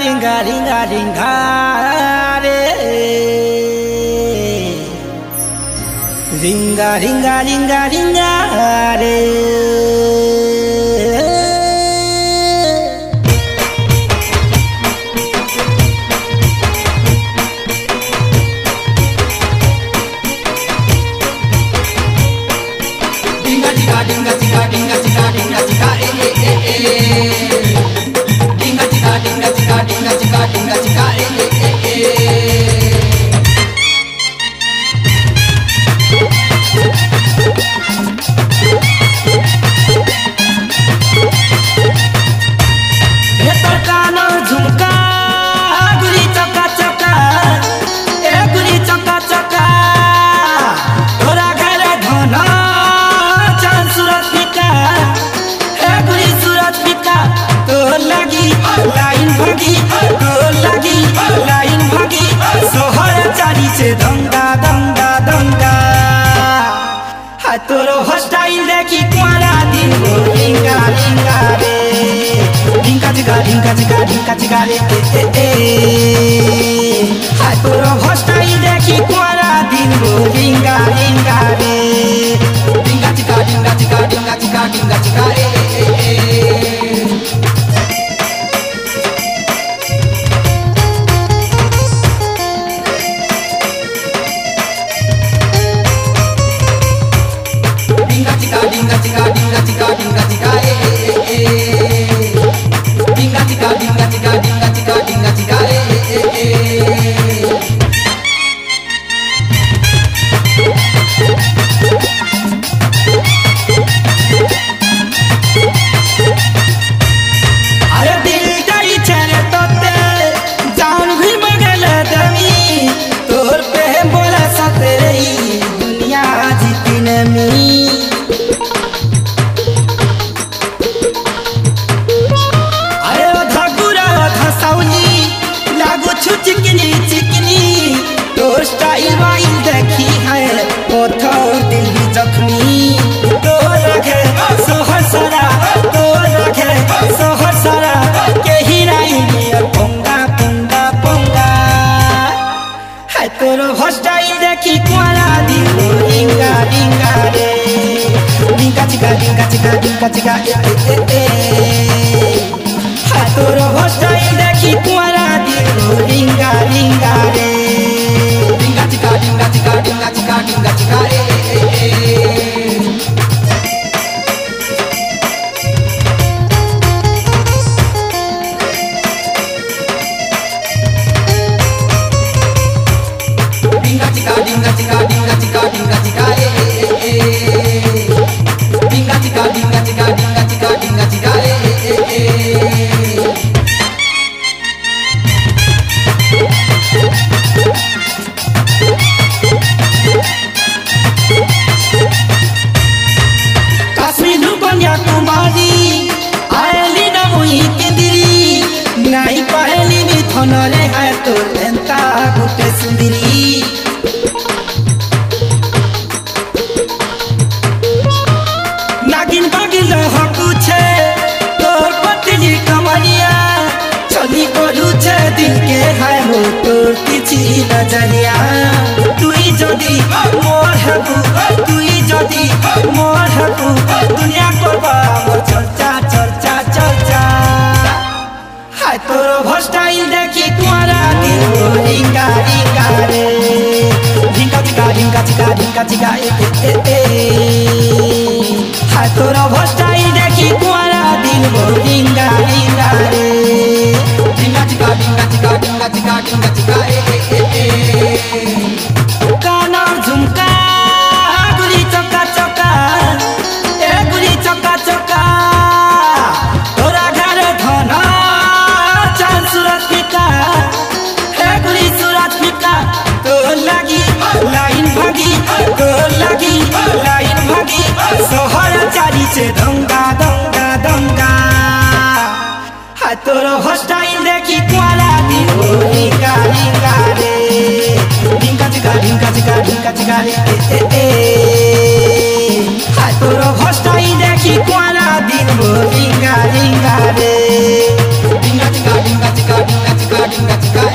dinga dinga dinga de dinga dinga dinga dinga de. Dinga dinga dinga dinga dinga dinga dinga dinga eh eh eh eh. Dinga dinga dinga चिका चिका चिका चिका चिका तोरो हॉस्टाइल देखी कुआरा दिन को लिंगा लिंगा रे लिंका जिगा लिंका जिगा लिंका जिगा रे ए ए ए चिका चिका चिका ए ए हातोर भोटाई देखी तुम्हारा दिलो रिंगा रिंगा रे रिंगा चिका रिंगा चिका रिंगा चिका रिंगा चिका रे नज़रिया। तू जदि मोर हबू तू जदि मोर हबू दुनिया को बाबू चर्चा चर्चा चर्चा। हाय, तोर भस्टाइल देखी तुम्हारा दिल। रिंगा रिंगा रे। चिका रिंगा चिका रिंगा चिका ए ए ए हाय, तोर भस्टाइल देखी तुम्हारा दिल। रिंगा গালি দিতে হাই তোর ভস্তাই দেখি কোয়ারা দিন রিঙ্গা রিঙ্গা রে রিঙ্গা রিঙ্গা রিঙ্গা রিঙ্গা রিঙ্গা রিঙ্গা